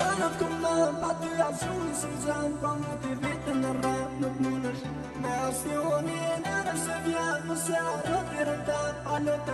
Shënët këmë në pa të jasuni si zemë Pra më të vitë në rëmë nuk më nësh Me asë një honi e nëse vjetë Më se arë të rëmë